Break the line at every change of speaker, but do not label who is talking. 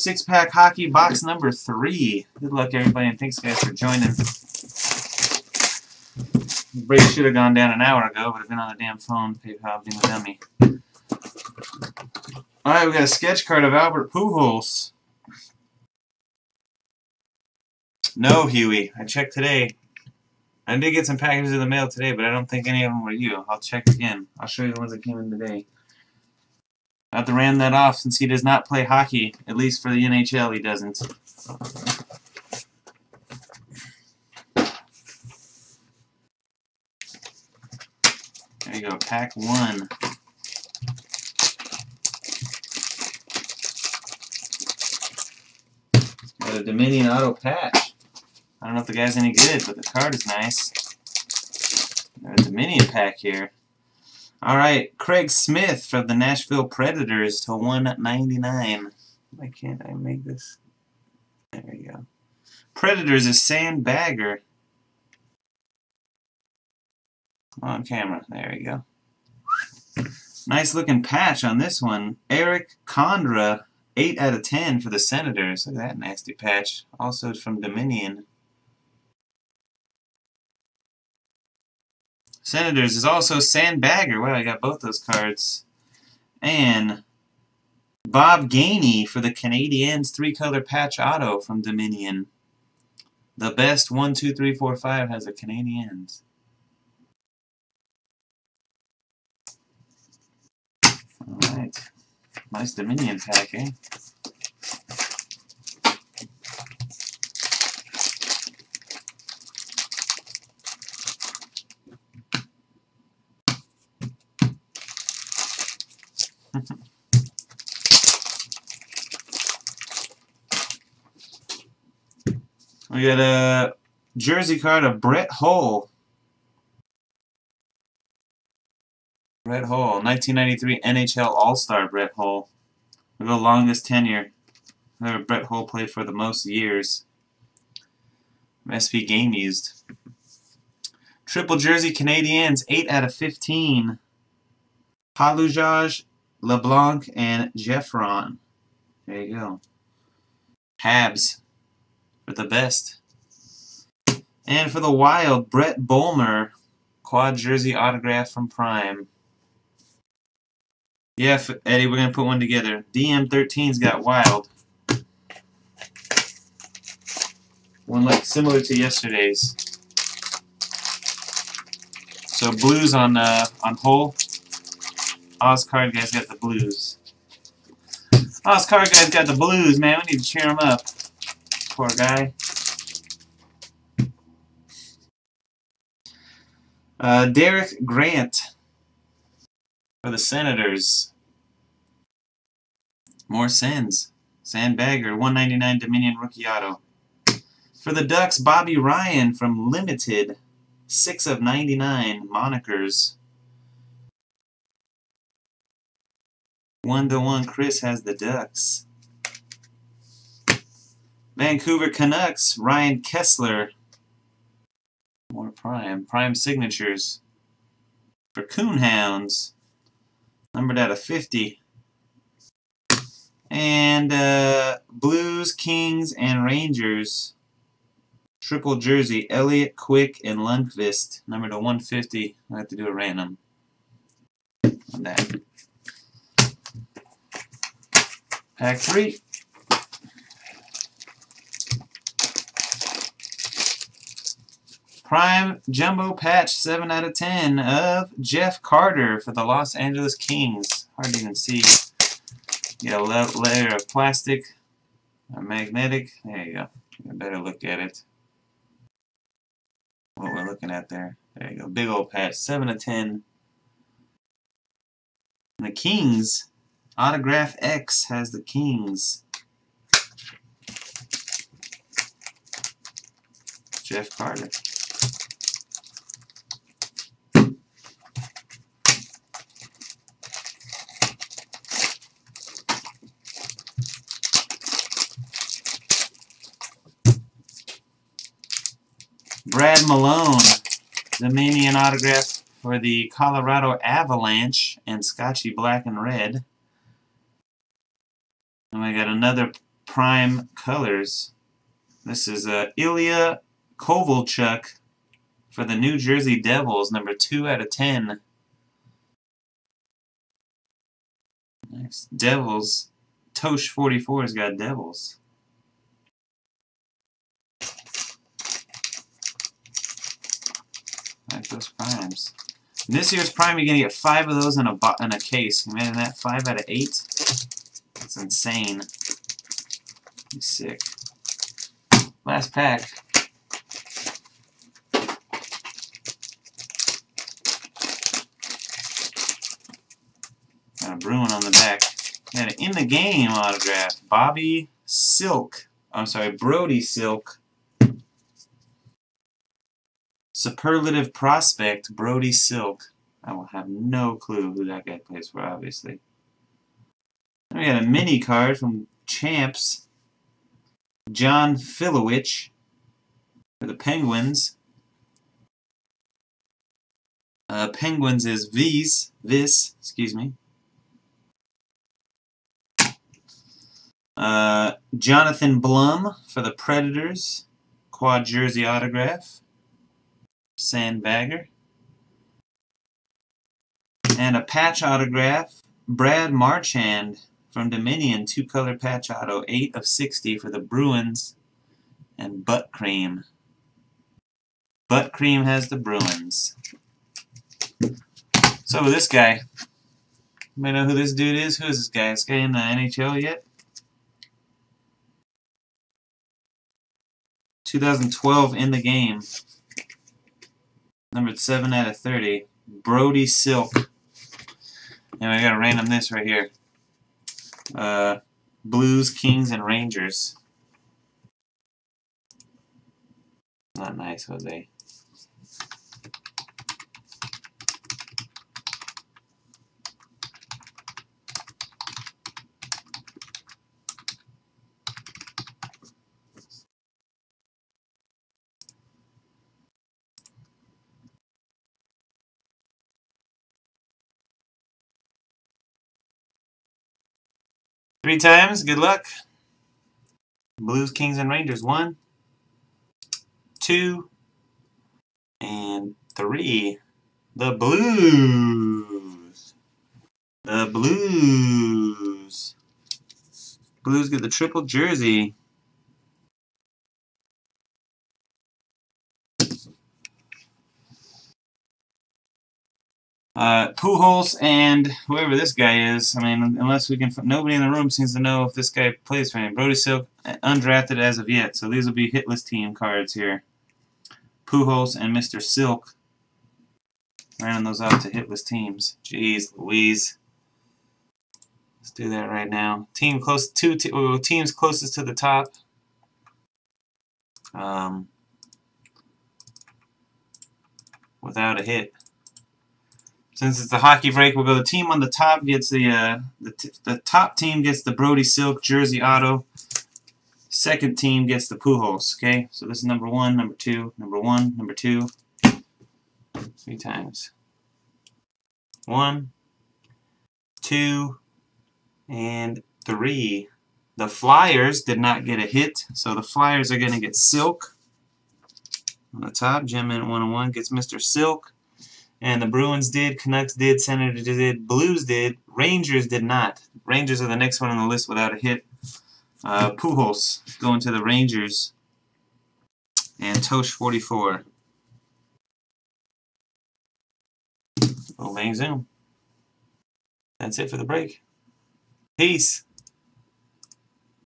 six-pack hockey box number three. Good luck, everybody, and thanks, guys, for joining. Break should have gone down an hour ago, but I've been on the damn phone. PayPal being a dummy. All right, we got a sketch card of Albert Pujols. No, Huey. I checked today. I did get some packages in the mail today, but I don't think any of them were you. I'll check again. I'll show you the ones that came in today. I have to ran that off since he does not play hockey. At least for the NHL, he doesn't. There you go, pack one. Got a Dominion Auto patch. I don't know if the guy's any good, but the card is nice. Got a Dominion pack here. Alright, Craig Smith from the Nashville Predators to 199. Why can't I make this? There you go. Predators is Sandbagger. On camera. There you go. Nice looking patch on this one. Erik Condra, 8 out of 10 for the Senators. Look at that nasty patch. Also from Dominion. Senators is also Sandbagger. Wow, I got both those cards. And Bob Gainey for the Canadiens three-color patch auto from Dominion. The best 1, 2, 3, 4, 5 has the Canadiens. Alright. Nice Dominion pack, eh? We got a jersey card of Brett Hull. Brett Hull, 1993 NHL All-Star Brett Hull. The longest tenure. Whoever Brett Hull played for the most years. SP game used. Triple jersey Canadiens, 8 out of 15. Palushaj, LeBlanc, and Geoffrion. There you go. Habs for the best. And for the Wild, Brett Bulmer, quad jersey autograph from Prime. Yeah, Eddie, we're going to put one together. DM13's got Wild. One like similar to yesterday's. So blues on uh, on hole. Oz Card Guy's got the blues. Oz Card Guy's got the blues, man. We need to cheer him up. Poor guy. Uh, Derek Grant for the Senators. More sins. Sandbagger, 199 Dominion Rookie Auto. For the Ducks, Bobby Ryan from Limited. 6 of 99 monikers. One to one, Chris has the Ducks. Vancouver Canucks, Ryan Kesler. More Prime. Prime signatures. For Coonhounds. Numbered out of 50. And uh, Blues, Kings, and Rangers. Triple jersey, Elliott, Quick, and Lundqvist. Numbered to 150. I have to do a random on that. Pack 3. Prime Jumbo Patch 7 out of 10 of Jeff Carter for the Los Angeles Kings. Hard to even see. Get a layer of plastic, a magnetic. There you go. Better look at it. What we're looking at there. There you go. Big old patch. 7 of 10. And the Kings, Autograph X has the Kings. Jeff Carter. Brad Malone, Dominion autograph for the Colorado Avalanche and Scotchy Black and Red. And we got another Prime Colors. This is uh, Ilya Kovalchuk for the New Jersey Devils, number 2 out of 10. Nice. Devils. Tosh 44's got Devils. like those In this year's prime, you're gonna get five of those in a in a case. Imagine that, five out of eight. It's insane. He's sick. Last pack. Got a Bruin on the back. Got an in the game autograph. Bobby Silk. I'm sorry, Brody Silk. Superlative prospect, Brody Silk. I will have no clue who that guy plays for, obviously. We got a mini card from Champs. John Filewich for the Penguins. Uh, Penguins is V's, Vis, excuse me. Uh, Jonathan Blum for the Predators. Quad jersey autograph. Sandbagger. And a patch autograph, Brad Marchand from Dominion, two-color patch auto, 8 of 60 for the Bruins, and Butt Cream. Butt Cream has the Bruins. So this guy, you know who this dude is? Who is this guy? Is this guy in the NHL yet? 2012 in the game. Numbered 7 out of 30. Brody Silk. And I got a random this right here. Uh, Blues, Kings, and Rangers. Not nice, Jose. Three times. Good luck. Blues, Kings, and Rangers. One, two, and three. The Blues. The Blues. Blues get the triple jersey. Uh, Pujols and whoever this guy is, I mean, unless we can, nobody in the room seems to know if this guy plays for him. Brody Silk, undrafted as of yet, so these will be hitless team cards here. Pujols and Mr. Silk. Rounding those out to hitless teams. Jeez Louise. Let's do that right now. Team close, two te teams closest to the top. Um, without a hit. Since it's the hockey break, we'll go the team on the top gets the, uh, the, the top team gets the Brody Silk jersey auto. Second team gets the Pujols, okay? So this is number one, number two, number one, number two. Three times. One, two, and three. The Flyers did not get a hit, so the Flyers are going to get Silk. On the top, Gem Mint 101 gets Mr. Silk. And the Bruins did, Canucks did, Senators did, Blues did, Rangers did not. Rangers are the next one on the list without a hit. Uh, Pujols going to the Rangers. And Tosh 44. Oh, bang zoom. That's it for the break. Peace.